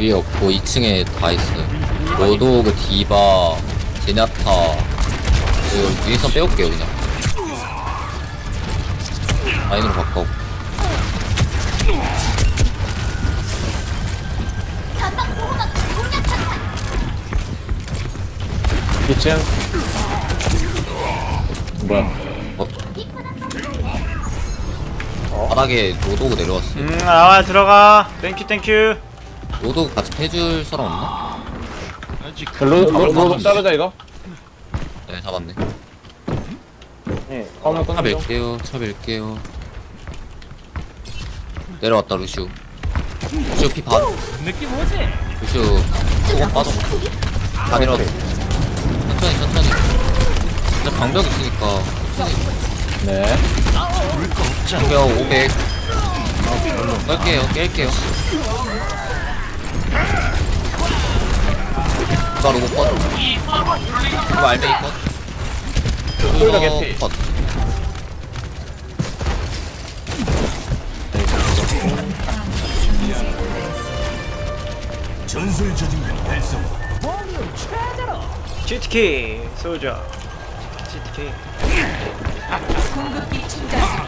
위에 없고 2층에 다 있어요. 로도그, 디바, 제냐타. 그 위에서 빼올게요 그냥. 라인으로 바꿔. 기층 뭐야 어? 바닥에 로도그 내려왔어. 요음 나와 들어가 땡큐 땡큐 로도그 같이 해줄 사람 없나? 로로 자르자 이거 네 잡았네. 예 화물 차 끊어줘 밀게요. 차 밀게요. 내려왔다 루슈. 루슈 피 반. 느낌 오지? 루슈 조금 빠져. 다 내려왔어. 천천히 천천히. 진짜 방벽 있으니까 천천히. 네 방벽 500. 깰게요. 깰게요. 누가 로봇 컷. 이거 알베이 컷. 이거 개피. 컷. GTK 소자 GTK 공급기 충전 중.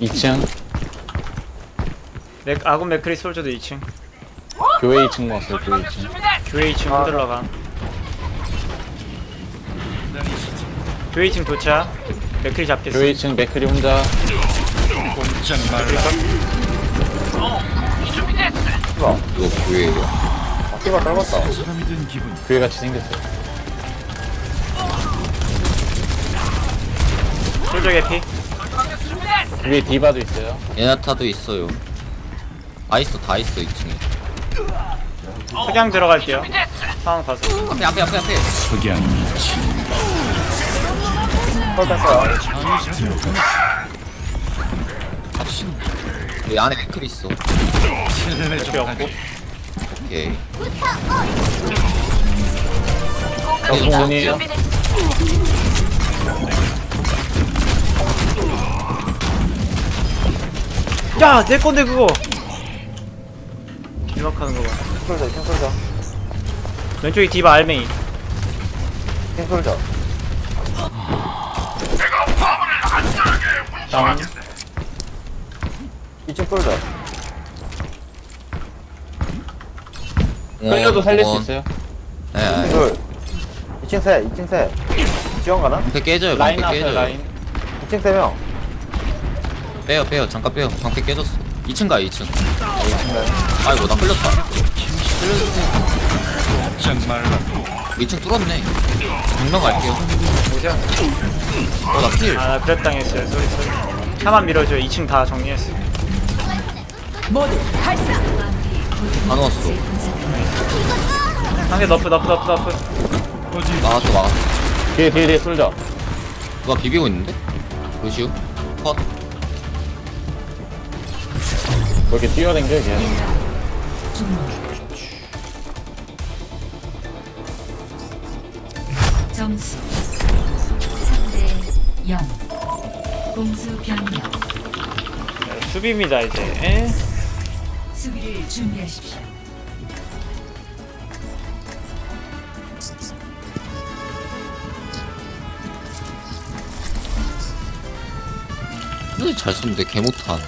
이층 맥, 아군 맥크리 솔저도 2층. 교회 2층 모았어요 교회 2층. 교회 2층 흔들러가. 교회 2층 도착. 맥크리 잡겠어. 교회 2층 맥크리 혼자. 이거 보여요. 바퀴가 떨궜다. 교회 같이 생겼어요. 솔저 개피. 위에 디바도 있어요. 예나타도 있어요. 다 있어, 다 있어, 2층에. 그냥 들어갈게요 상황 봐서 앞에, 앞에, 앞에, 앞에. 여기 안에 맥클 있어. 없고 오케이. 정문이에요 야! 내 건데 그거! 길막하는 거 봐. 킹솔저 킹솔저 왼쪽에 디바 알맹이. 킹솔저 다운. 2층 솔저 끌려도 살릴 수 원. 있어요 네, 네. 둘 2층 세 2층 세 지원 가나? 방패 깨져요, 라인 방패 나왔어요 깨져요. 라인 2층 3명 빼요, 빼요. 잠깐 빼요. 방패 깨졌어. 2층 가, 2층. 아이고, 나 끌렸다. 끌려주세요. 2층 뚫었네. 정면 갈게요. 뭐죠? 어, 나 필. 아, 나 그랩 당했어요. 쏘리, 쏘리. 차만 밀어줘. 2층 다 정리했어. 다 넣었어. 상대 너프, 너프, 너프, 너프. 나갔어, 나갔어. 뒤에 뒤에 뒤에 솔져 누가 비비고 있는데? 루시우? 컷. 뭐 이렇게 뛰어댕겨 이게 점수 3대 0. 공수 변경. 네, 수비입니다, 이제. 에? 수비를 준비하십시오. 근데 잘 쏘는데 개 못한.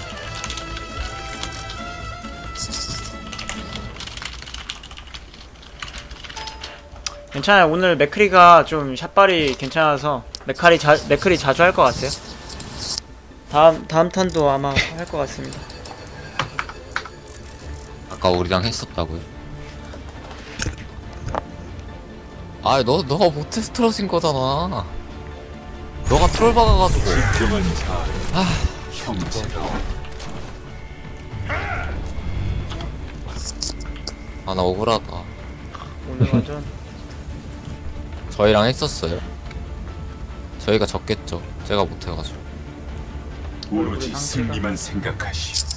괜찮아요. 오늘 맥크리가 좀 샷발이 괜찮아서 맥카리 자, 맥크리 자주 할 것 같아요. 다음 다음 탄도 아마 할 것 같습니다. 아까 우리랑 했었다고요? 아, 너 너가 못해서 트러진 거잖아. 너가 트롤 박아가지고. 아, 아, 나 억울하다. 오늘 완전 저희랑 했었어요. 저희가 졌겠죠. 제가 못해가지고. 오로지 승리만 생각하시오.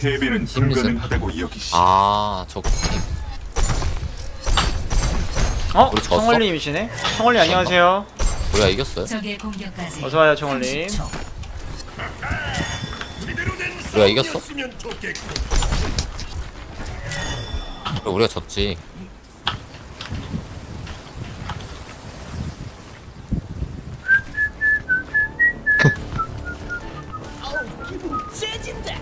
패배는. 불가능하다고 여기시오. 아, 저 어? 우리 졌어? 청월님이시네? 청월님 안녕하세요. 우리가 이겼어요? 적의 공격까지 어서 와요, 청월님. 30초. 우리가 이겼어? 우리가 졌지. 시작됩니다.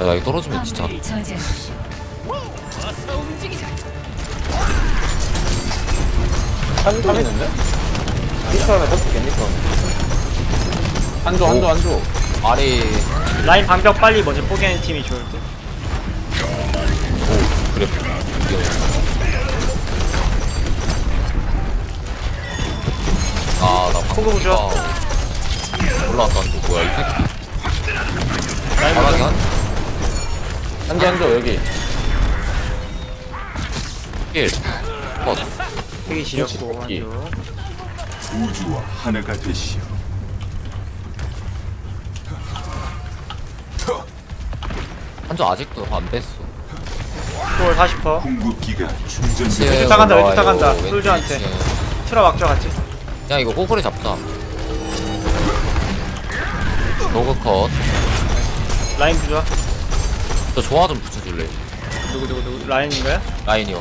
야, 나 이거 떨어지면 진짜. 한, 한 있는데? 리턴에 버티게 리턴 한조, 한조, 한조. 말이. 라인 방벽 빨리 먼저 포기하는 팀이 좋을 듯. 오, 그래. 이겨. 아, 나 호구 부죠. 올라왔다는 거 뭐야, 이 새끼. 방벽. 한 한조, 한조, 여기. 킬. 컷. 되게 지렸고. 한조. 우주와 하나가 되시오. 한조 아직도 안 뺐어. 골 40퍼. 궁극기가 충전 네, 중. 부탁한다, 왜 올라와요. 부탁한다. 왼쪽 솔저한테. 틀어 막죠 같이. 야 이거 호구를 잡자 로그 컷. 라인 부좋아. 저 조화 좀 붙여줄래? 누구 누구 누구 라인인가요? 라인이요.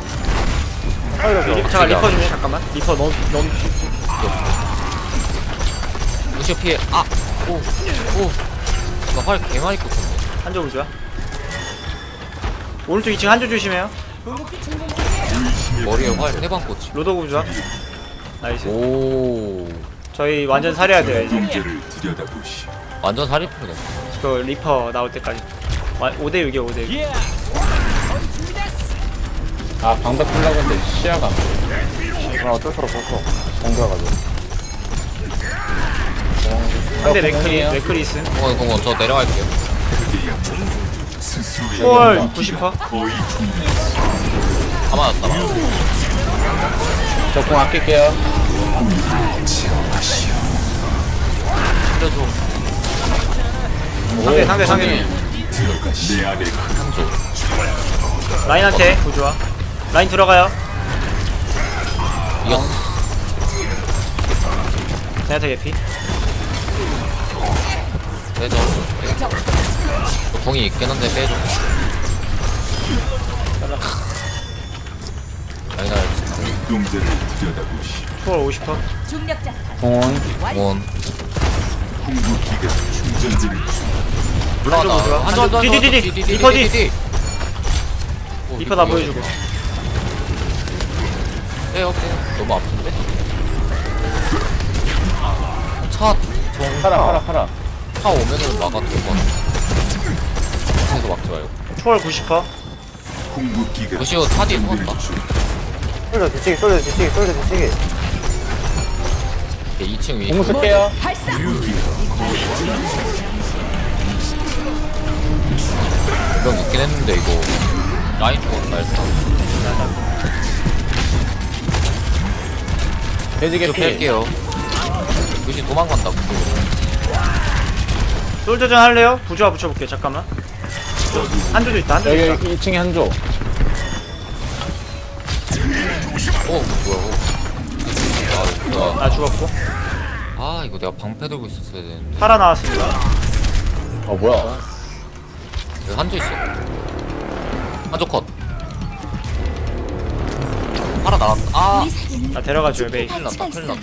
리, 잠깐 리퍼 좀 잠깐만. 리퍼 너무 너무 루시오 피해. 아! 오! 오! 나활 개많이 꽂혔네. 한조 부좋아. 오른쪽 2층 한조 조심해요. 머리에 활세방 꽂히. 로더 부좋아. 나이스. 오. 저희 완전 살해야 돼요 이제. 문제를. 완전 살인프네. 그 리퍼 나올 때까지. 5대 6이야 5대 6. 아, 방벽 풀려고 했는데 시야가. 그럼 어쩔 수 없었어 공격하가지고 상대 어, 맥크리. 맥크리 있음. 공원 공원 저 내려갈게요. 그대여 헐 90퍼. 거의 충분. 다 맞았다. 나. 저공 아낄게요. 살려줘. 상대 상대 상대. 내 한조. 라인한테 부좋아. 라인 들어가요. 이겼어. 제나타 개피. 빼줘. 빼줘. 저 궁이 있긴 한데 빼줘. 초월 50퍼. 공원. 공원. 궁극기가 충전 중. 올라가다. 한조 한조 한조 뒤, 뒤, 뒤, 뒤. 뒤, 뒤, 리퍼. 오, 리퍼 나 보여주고. 빼요 빼요. 너무 아픈데? 차, 정, 팔아, 팔아, 팔아. 차 오면은 막아도 막. 차에서 막지 말고. 초월 90퍼. 궁극기가 무시오 차 뒤에 준비 숨었다. 중. 솔져 뒤치기 솔져 뒤치기 솔져 뒤치기 2층 위. 공 쓸게요. 이건 늦긴 했는데 이거. 라인 좋았다 일단. 돼지개 이거 피. 뺄게요. 무시 도망간다. 그거. 솔저전 할래요? 부조화 붙여볼게요. 잠깐만. 한조도 있다. 한조도 여기, 있다. 여기 2층에 한조. 오 뭐야? 오. 아, 이거 나 죽었고. 아 이거 내가 방패 들고 있었어야 되는데. 팔아 나왔습니다. 어, 뭐야. 여기 한조 있어. 한조 컷. 하나 나왔다. 아 나 데려가줘요 메이. 큰일 났다. 큰일 났다.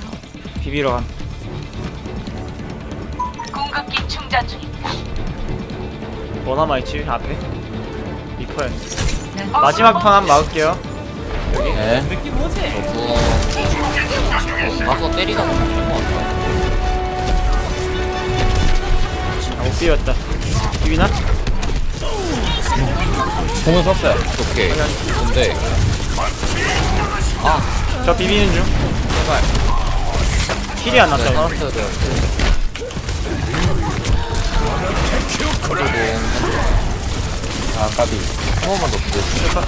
비비러 간. 공급기 충전 중입니다. 뭐 남아있지? 앞에? 난 마지막 턴한번 막을게요. 네. 저거 가서 때리다가 죽는 것 같아. 아, 못 비웠다. 비비나? 공은 썼어요. 오케이. 근데 아저 비비는 중. 제발. 킬이 안 네, 났다. 살았 아, 까비. 한 번만 더 비벼.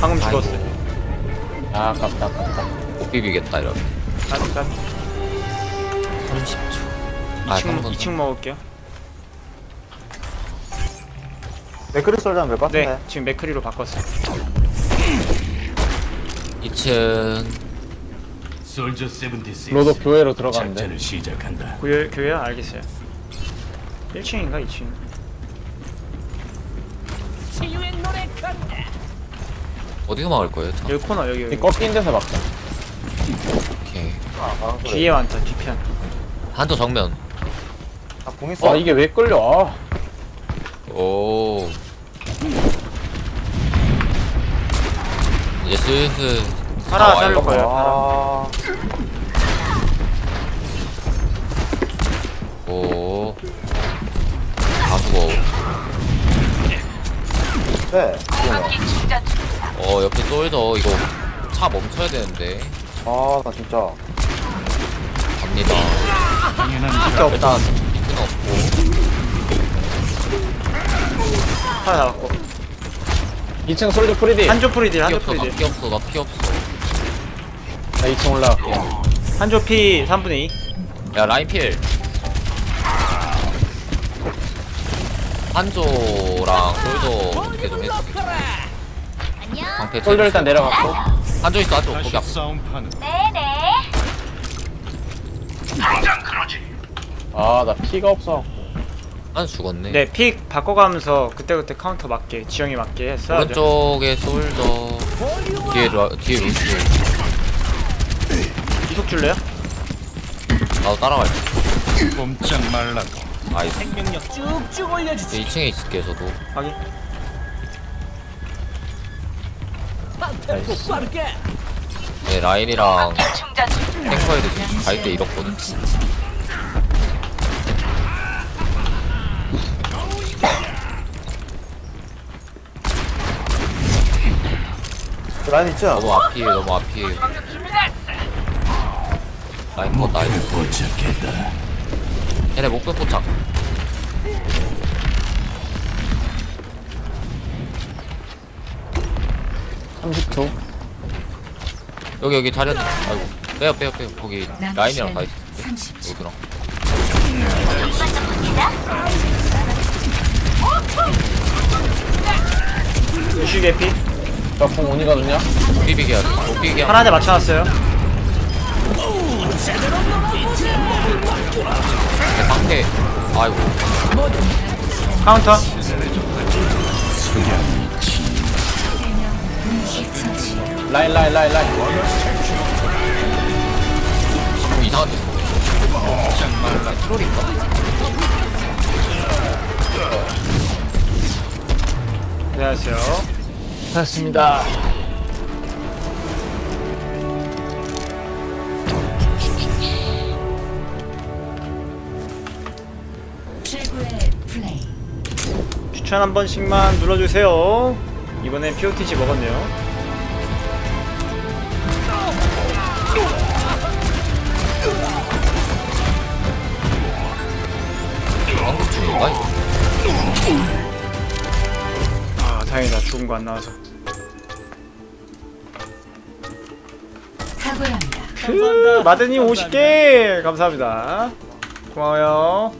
방금 죽었어. 아, 아깝다, 아깝다. 못 비비겠다 이러면. 까비 까비. 30초. 아, 2층, 한번 2층 먹을게요. 맥크리 솔저는 몇네 같은데? 지금 맥크리로 바꿨어요 2층 솔저 76 로도 교회로 들어가는데 작전을 시작한다. 교회, 교회야? 알겠어요 1층인가 2층 어디서 막을 거예요? 저? 여기 코너 여기 이 여기 꺾인 데서 막자 오케이 아. 뒤에 많다 뒤편 한조 정면 아, 공 있어. 아 이게 왜 끌려 아 오 이제 슬슬 하나 나와요. 자를 거예요 아, 오. 다 죽어. 네. 충전 중이다. 어, 옆에 쏠져. 이거 차 멈춰야 되는데. 아, 나 진짜. 갑니다. 당연한 일단, 비트는 없고. 하나 나왔고 2층 솔저 프리디 한조 프리딜 피 한조 없어, 나 프리딜 피 없어, 나 피 없어. 나 2층 올라갈게 한조 피 3분의 2 야, 라인 필. 한조랑 솔저 이렇게 좀 해줄게. 방패 솔저 일단 내려갔고 한조 있어, 한조. 거기 앞. 싸움판은 네네. 아나 피가 없어 한조 죽었네. 네, pick 바꿔가면서 그때그때 카운터 맞게 지형에 맞게 했어야죠 오른쪽에 솔저. 뒤에, 라, 뒤에 루시. 이속 줄래요? 나도 따라갈 게. 꼼짝 말라고. nice. 생명력 쭉쭉 올려주지. 2층에 있을게, 저도. 확인 네, 라인이랑. 탱커에도 갈때 잃었거든. 라인 있죠? 너무 앞이에요, 너무 앞이에요. 라인 컷 nice. 도착했다. 얘네 목표 포착. 여기 여기 자리 아이고. 빼요 빼요 빼요. 거기 라인이랑 다 있어. 여기랑 루시 개피. 저공 운이거든요 비비기 해야. 돼 비비기 하나 대 맞춰놨어요. 방패. 아이고. 카운터 라인 라인 라인 라인 좀 이상한 데 있어 트롤인가? 안녕하세요 플레이. 추천 한 번씩만 눌러주세요 이번엔 POTG 먹었네요 죽은 거 안 나와서. 그 마드님 50개. 감사합니다. 고마워요